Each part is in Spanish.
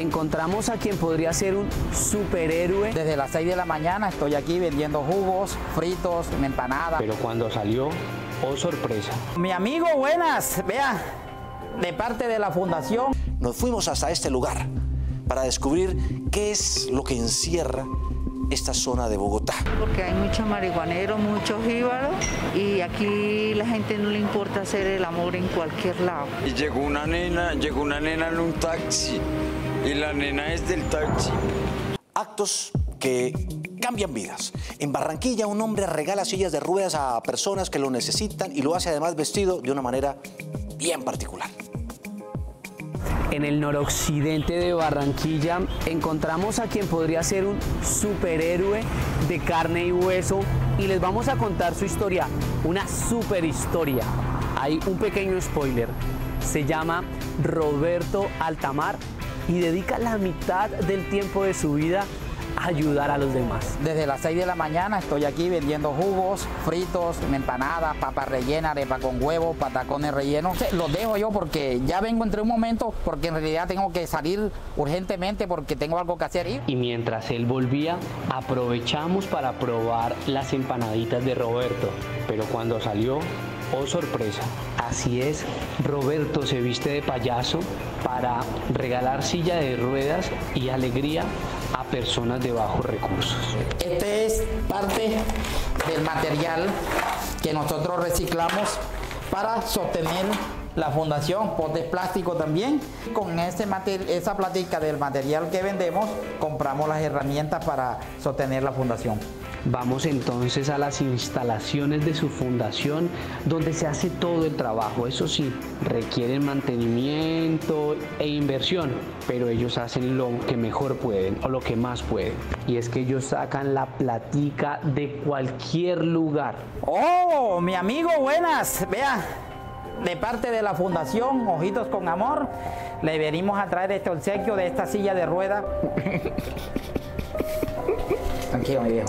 encontramos a quien podría ser un superhéroe. Desde las 6 de la mañana estoy aquí vendiendo jugos, fritos, empanadas. Pero cuando salió, oh sorpresa. Mi amigo, buenas, vea, de parte de la fundación. Nos fuimos hasta este lugar para descubrir qué es lo que encierra esta zona de Bogotá. Porque hay muchos marihuaneros, muchos jíbaros y aquí la gente no le importa hacer el amor en cualquier lado. Y llegó una nena, llegó una nena en un taxi y la nena es del taxi. Actos que cambian vidas. En Barranquilla un hombre regala sillas de ruedas a personas que lo necesitan y lo hace además vestido de una manera bien particular. En el noroccidente de Barranquilla encontramos a quien podría ser un superhéroe de carne y hueso y les vamos a contar su historia, una super historia. Hay un pequeño spoiler, se llama Roberto Altamar y dedica la mitad del tiempo de su vida ayudar a los demás. Desde las 6 de la mañana estoy aquí vendiendo jugos, fritos, empanadas, papas rellenas, arepa con huevo, patacones rellenos. Los dejo yo porque ya vengo entre un momento porque en realidad tengo que salir urgentemente porque tengo algo que hacer. Y mientras él volvía, aprovechamos para probar las empanaditas de Roberto. Pero cuando salió, oh sorpresa. Así es, Roberto se viste de payaso para regalar silla de ruedas y alegría a personas de bajos recursos. Este es parte del material que nosotros reciclamos para sostener la fundación, potes plástico también. Con ese esa plática del material que vendemos, compramos las herramientas para sostener la fundación. Vamos entonces a las instalaciones de su fundación donde se hace todo el trabajo. Eso sí, requieren mantenimiento e inversión, pero ellos hacen lo que mejor pueden o lo que más pueden. Y es que ellos sacan la platica de cualquier lugar. Oh, mi amigo, buenas. Vea, de parte de la fundación Ojitos con Amor, le venimos a traer este obsequio de esta silla de rueda. Tranquilo, mi viejo.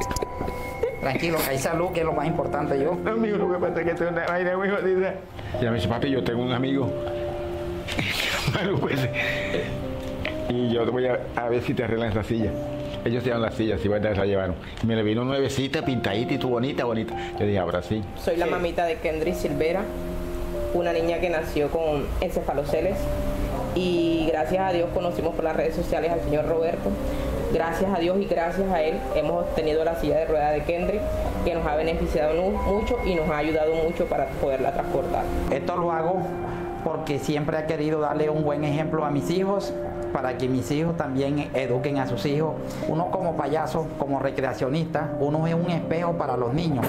Tranquilo, que hay salud, que es lo más importante yo. Amigo, lo que pasa es que tengo una vaina muy jodida. Y me dice, papi, yo tengo un amigo. Pues, y yo te voy a, a, ver si te arreglan esa silla. Ellos llevan las sillas, y van a la llevaron. Y me le vino nuevecita, pintadita y tu bonita, bonita. Yo dije, ahora sí. Soy la mamita de Kendry Silvera, una niña que nació con encefaloceles. Y gracias a Dios conocimos por las redes sociales al señor Roberto gracias a Dios y gracias a él hemos tenido la silla de rueda de Kendrick que nos ha beneficiado mucho y nos ha ayudado mucho para poderla transportar. Esto lo hago porque siempre he querido darle un buen ejemplo a mis hijos para que mis hijos también eduquen a sus hijos. Uno como payaso, como recreacionista, uno es un espejo para los niños.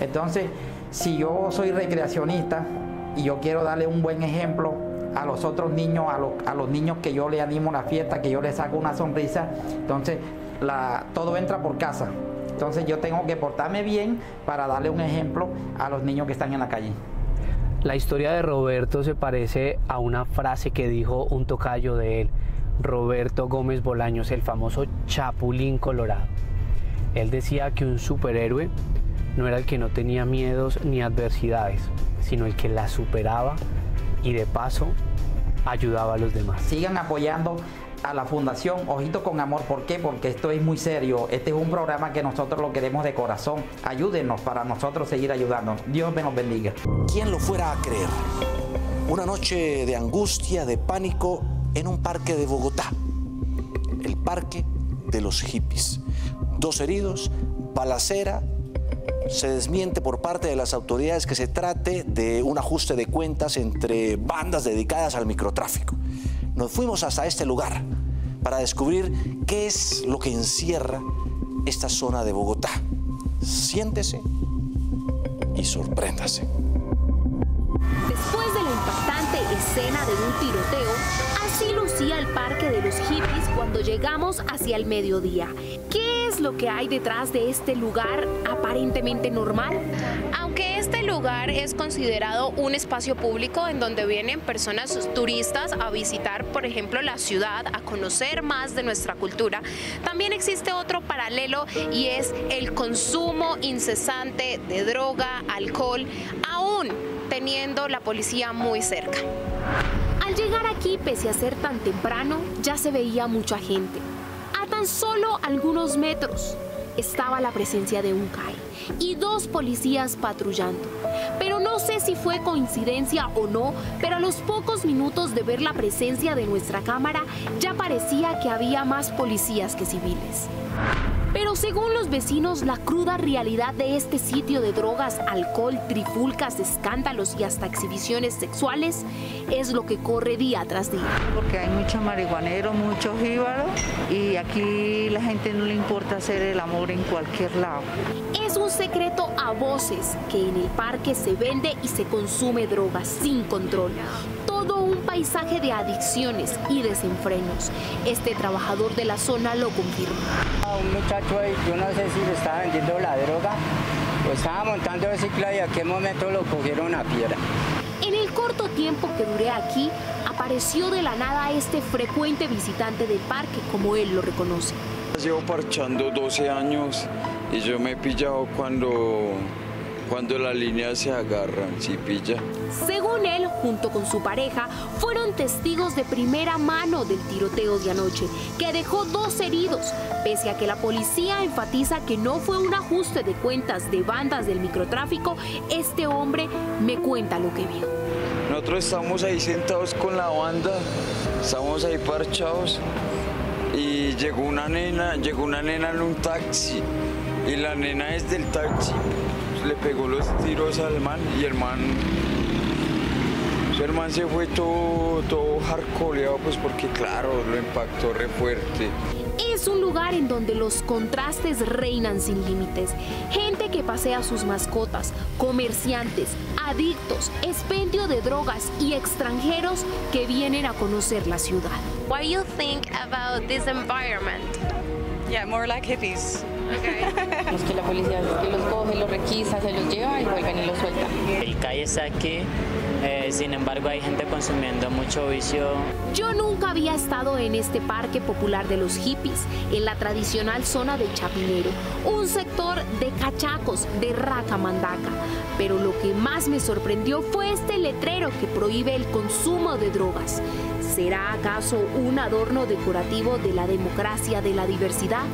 Entonces, si yo soy recreacionista y yo quiero darle un buen ejemplo a los otros niños, a, los niños que yo le animo la fiesta, que yo les saco una sonrisa, entonces todo entra por casa. Entonces yo tengo que portarme bien para darle un ejemplo a los niños que están en la calle. La historia de Roberto se parece a una frase que dijo un tocayo de él, Roberto Gómez Bolaños, el famoso Chapulín Colorado. Él decía que un superhéroe no era el que no tenía miedos ni adversidades, sino el que las superaba y de paso ayudaba a los demás. Sigan apoyando a la Fundación Ojito con Amor. ¿Por qué? Porque esto es muy serio. Este es un programa que nosotros lo queremos de corazón. Ayúdenos para nosotros seguir ayudando. Dios me nos bendiga. ¿Quién lo fuera a creer? Una noche de angustia, de pánico en un parque de Bogotá. El parque de los hippies. Dos heridos, balacera se desmiente por parte de las autoridades que se trate de un ajuste de cuentas entre bandas dedicadas al microtráfico. Nos fuimos hasta este lugar para descubrir qué es lo que encierra esta zona de Bogotá. Siéntese y sorpréndase. Después de la impactante escena de un tiroteo, así lucía el parque de los hippies cuando llegamos hacia el mediodía. ¿Qué es lo que hay detrás de este lugar aparentemente normal? Aunque este lugar es considerado un espacio público en donde vienen personas turistas a visitar, por ejemplo, la ciudad, a conocer más de nuestra cultura, también existe otro paralelo y es el consumo incesante de droga, alcohol, aún teniendo la policía muy cerca. Al llegar aquí aquí, pese a ser tan temprano, ya se veía mucha gente. Tan solo algunos metros estaba la presencia de un CAI y dos policías patrullando. No sé si fue coincidencia o no, pero a los pocos minutos de ver la presencia de nuestra cámara ya parecía que había más policías que civiles. Pero según los vecinos, la cruda realidad de este sitio de drogas, alcohol, trifulcas, escándalos y hasta exhibiciones sexuales es lo que corre día tras día. Porque hay mucho marihuanero, mucho jíbaro y aquí la gente no le importa hacer el amor en cualquier lado. Es un secreto a voces que en el parque se vende y se consume drogas sin control todo un paisaje de adicciones y desenfrenos. Este trabajador de la zona lo confirma. Un muchacho ahí, yo no sé si le estaba vendiendo la droga, pues estaba montando bicicleta y a qué momento lo cogieron a piedra. En el corto tiempo que duré aquí, apareció de la nada este frecuente visitante del parque, como él lo reconoce. Llevo parchando 12 años y yo me he pillado cuando cuando las líneas se agarran, ¿sí pilla? Según él, junto con su pareja, fueron testigos de primera mano del tiroteo de anoche, que dejó dos heridos, pese a que la policía enfatiza que no fue un ajuste de cuentas de bandas del microtráfico, este hombre me cuenta lo que vio. Nosotros estamos ahí sentados con la banda, estamos ahí parchados y llegó una nena, llegó una nena en un taxi y la nena es del taxi le pegó los tiros al man y el man, el man se fue todo, todo hardcoreado pues porque claro, lo impactó re fuerte. Es un lugar en donde los contrastes reinan sin límites. Gente que pasea sus mascotas, comerciantes, adictos, expendio de drogas y extranjeros que vienen a conocer la ciudad. What do you think about this environment? Yeah, more like hippies. Los que la policía que los coge, los requisa, se los lleva y vuelven y los sueltan. El calle está aquí, eh, sin embargo hay gente consumiendo mucho vicio. Yo nunca había estado en este parque popular de los hippies, en la tradicional zona de Chapinero, un sector de cachacos, de raca mandaca. Pero lo que más me sorprendió fue este letrero que prohíbe el consumo de drogas. ¿Será acaso un adorno decorativo de la democracia de la diversidad?